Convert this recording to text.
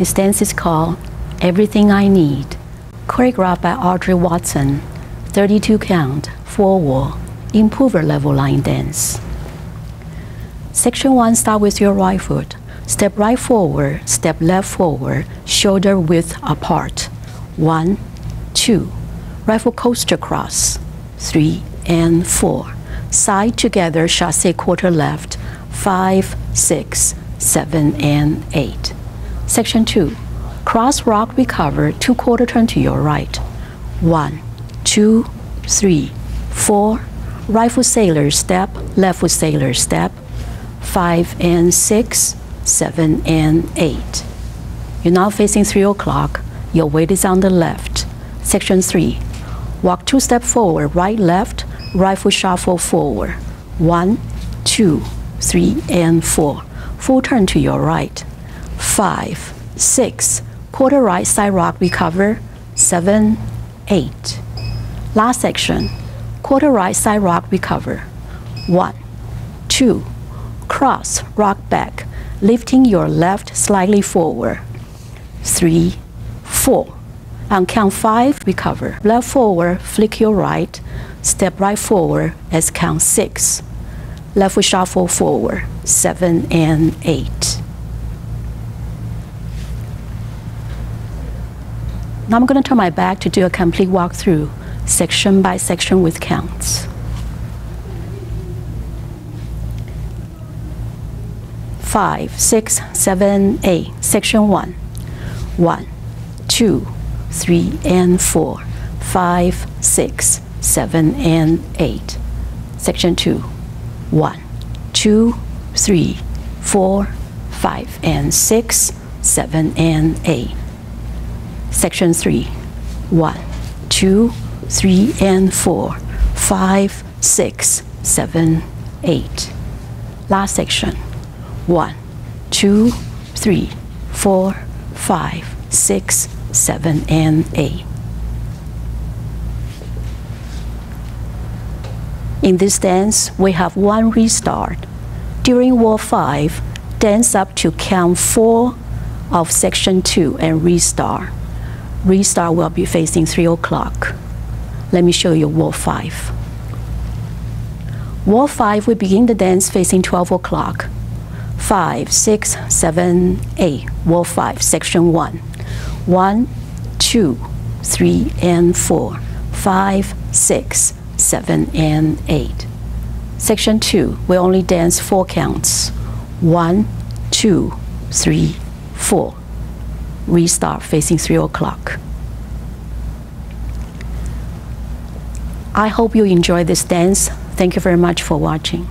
This dance is called Everything I Need, choreographed by Audrey Watson, 32 count, four wall, improver level line dance. Section 1 start with your right foot. Step right forward, step left forward, shoulder width apart. One, two. Foot coaster cross. Three and four. Side together, chasse quarter left. Five, six, seven, and eight. Section 2. Cross rock recover, two quarter turn to your right. One, two, three, four. Right foot sailor step, left foot sailor step. Five and six, seven and eight. You're now facing three o'clock. Your weight is on the left. Section 3. Walk two step forward, right, left, right foot shuffle forward. One, two, three, and four. Full turn to your right. Five, six, quarter right side rock recover. Seven, eight. Last section. Quarter right side rock recover. One, two, cross, rock back, lifting your left slightly forward. Three, four. On count five, recover. Left forward, flick your right, step right forward as count six. Left foot shuffle forward, seven and eight. Now I'm going to turn my back to do a complete walkthrough, section by section with counts. Five, six, seven, eight. Section one. One, two, three, and four. Five, six, seven, and eight. Section two. One, two, three, four, five, and six, seven, and eight. Section 3. 1, 2, 3, and 4, 5, 6, 7, 8. Last section. 1, 2, 3, 4, 5, 6, 7, and 8. In this dance, we have one restart. During wall 5, dance up to count 4 of section 2 and restart. Restart will be facing 3 o'clock. Let me show you wall 5. Wall 5, we begin the dance facing 12 o'clock. 5, 6, 7, 8. Wall 5, section 1. 1, 2, 3, and 4. 5, 6, 7, and 8. Section 2, we only dance 4 counts. 1, 2, 3, 4 restart facing 3 o'clock. I hope you enjoy this dance. Thank you very much for watching.